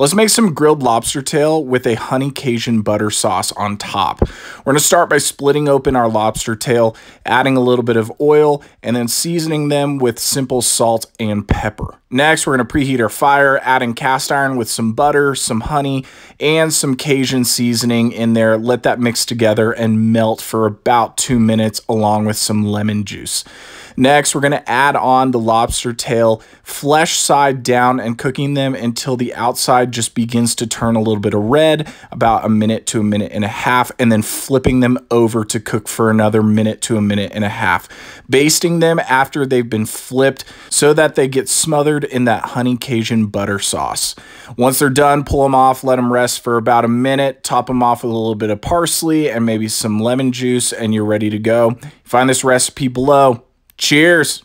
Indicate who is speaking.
Speaker 1: Let's make some grilled lobster tail with a honey Cajun butter sauce on top. We're going to start by splitting open our lobster tail, adding a little bit of oil, and then seasoning them with simple salt and pepper. Next, we're going to preheat our fire, adding cast iron with some butter, some honey, and some Cajun seasoning in there. Let that mix together and melt for about two minutes along with some lemon juice. Next, we're going to add on the lobster tail, flesh side down, and cooking them until the outside just begins to turn a little bit of red, about a minute to a minute and a half, and then flipping them over to cook for another minute to a minute and a half. Basting them after they've been flipped so that they get smothered in that honey Cajun butter sauce. Once they're done, pull them off, let them rest for about a minute, top them off with a little bit of parsley and maybe some lemon juice, and you're ready to go. Find this recipe below. Cheers.